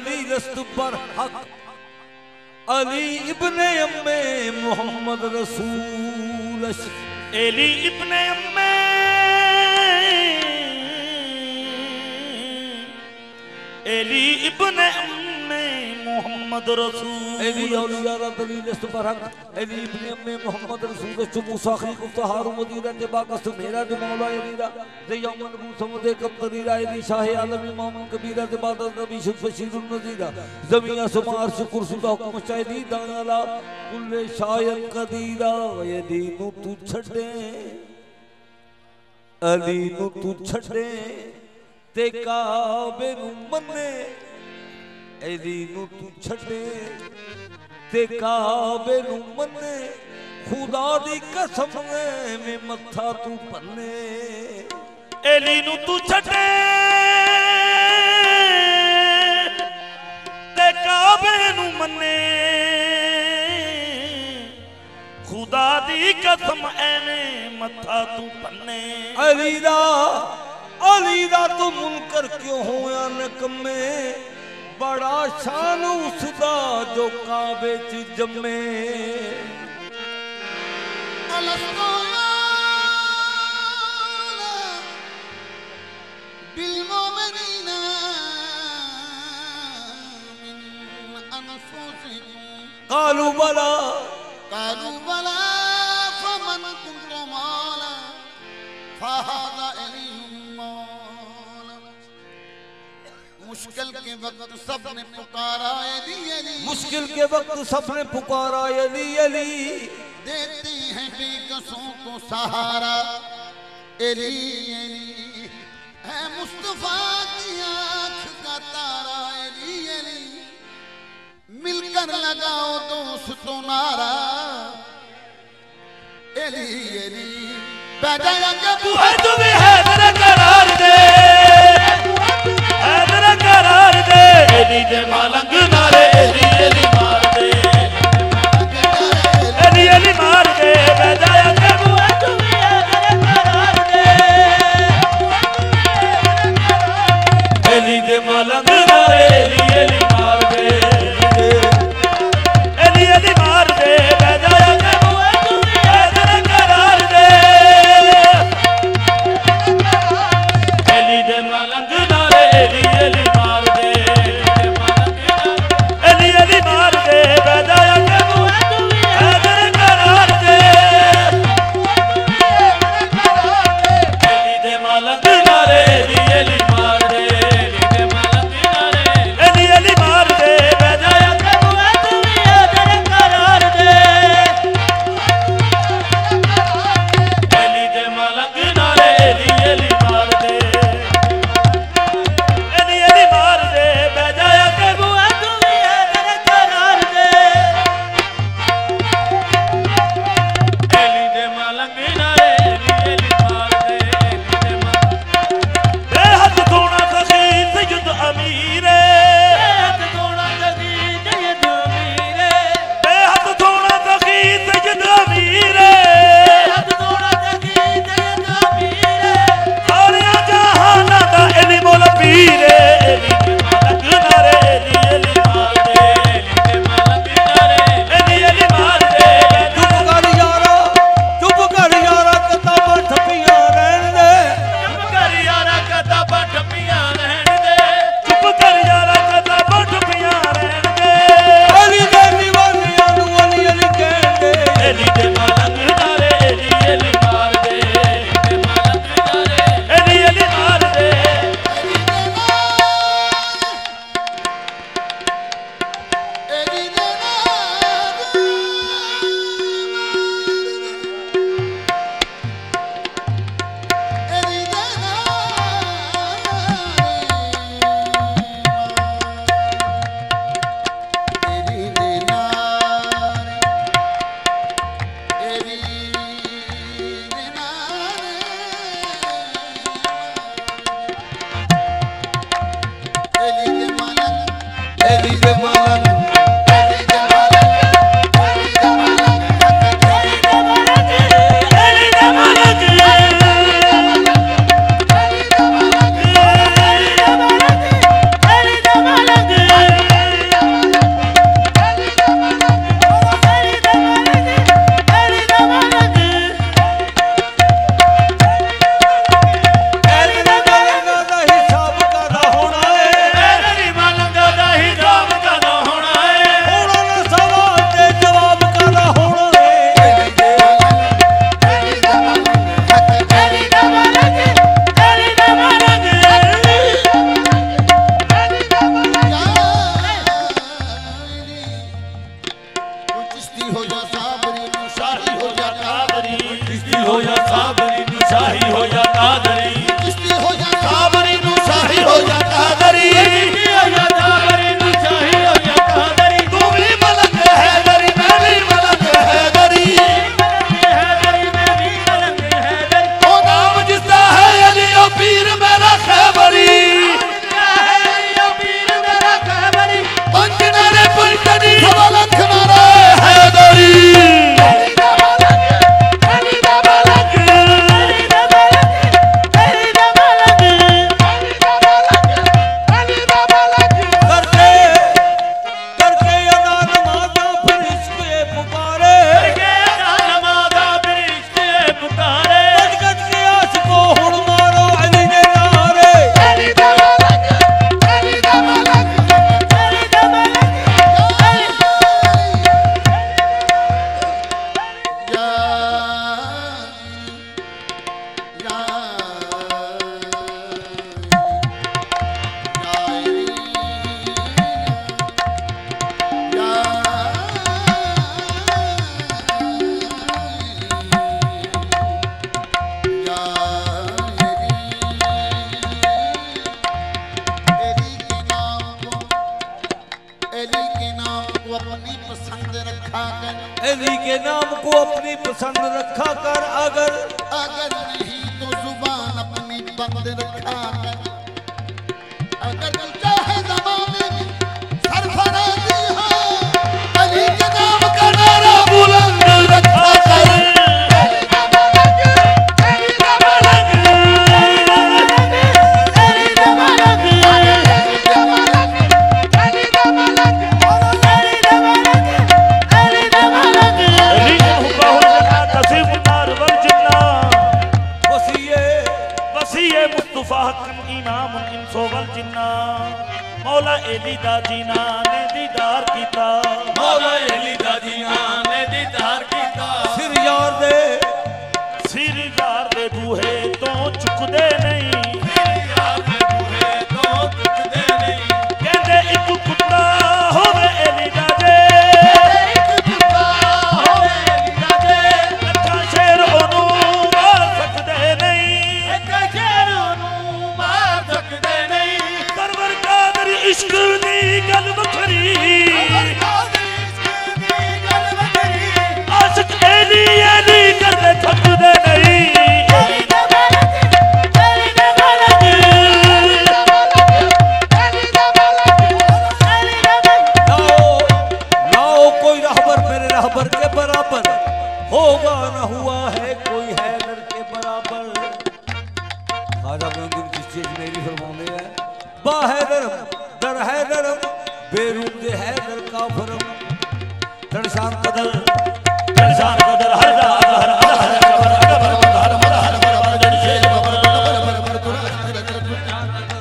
علی پر برحق علی ابن ام محمد رسول علی ابن امی علی ابن ام محمد رسول علی اولیاء را دلیل است برحق علی ابن ام محمد رسول چو موسیٰ خیق افتحار و مدیرہ جباق است میرا دی مولا علی را دی یومن بو سمد کم تریرہ علی شاہ عالم امام کبیرہ دی بادت نبی شد بشیر النزیرہ زمین اسم عرش کرسی دا حکم شاہدی دانالا کل شاید قدیرہ علی نو تو چھڑے۔ علی نو تو چھڑے، تے کعبے نو منے۔ ਐਦੀ ਨੂੰ ਤੂੰ ਛੱਡੇ ਤੇ ਕਾਬੇ ਨੂੰ ਮੰਨੇ ਖੁਦਾ ਦੀ ਕਸਮ ਮੈਂ ਮੱਥਾ ਤੂੰ ਭੰਨੇ। ਐਲੀ ਨੂੰ ਤੂੰ ਛੱਡੇ ਤੇ ਕਾਬੇ ਨੂੰ ਮੰਨੇ। ਖੁਦਾ ਦੀ ਕਸਮ ਐਵੇਂ ਮੱਥਾ ਤੂੰ ਭੰਨੇ। ਅਲੀ ਦਾ ਅਲੀ ਦਾ ਤੂੰ ਮੁਨਕਰ ਕਿਉਂ ਹੋਇਆ ਨਕਮੇ? ਬੜਾ ਸ਼ਾਨ ਉਸ ਦਾ ਜੋ ਕਾਬੇ ਚ ਜੰਮੇ بالمؤمنين من أنفسهم قالوا بلى قالوا بلى فمن كنت مالا فهذا مشکل کے وقت سب نے پکارا علی علی۔ مشکل کے وقت سب نے پکارا علی علی۔ دیتے ہیں بے کسوں کو سہارا۔ علی علی۔ ہے مصطفیٰ کی آنکھ کا تارا علی علی۔ مل کر لگاؤ دوست نارا علی علی۔ بیٹھا کہ تو ہے تو بھی حیدر قرار دے۔ تیری علی دے مالنگ نارے ہو یا صابری نو شاہی ہو یا قادری۔ کشتی ہو یا صابری پسند رکھا کر۔ علی کے نام کو اپنی پسند رکھا کر اگر اگر نہیں تو زبان اپنی بند رکھا کر۔ ਇਮਾਮ ਇਨਸੋਵਲ ਜਿੰਨਾ। ਮੌਲਾ ਏਲੀ ਦਾ ਜੀਨਾ ਨੇ ਦੀਦਾਰ ਕੀਤਾ। ਮੌਲਾ ਏਲੀ ਦਾ ਜੀਨਾ ਨੇ ਦੀਦਾਰ ਕੀਤਾ। ਸਿਰ ਯਾਰ ਦੇ। ਸਿਰ ਯਾਰ ਦੇ ਬੂਹੇ ਤੋਂ ਚੁੱਕਦੇ حیدرم بیرون دے حیدر کافرم درشان قدر انسان قدر ہر جا ہر ہر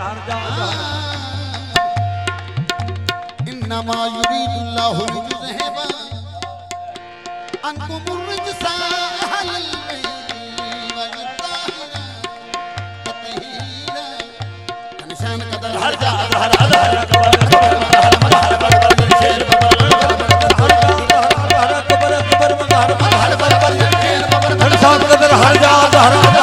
ہر جا انما يريد الله ليذهب عنكم الرجس اهل البيت ويطهر تطهيرا انسان قدر ہر جا ہر ہر درشان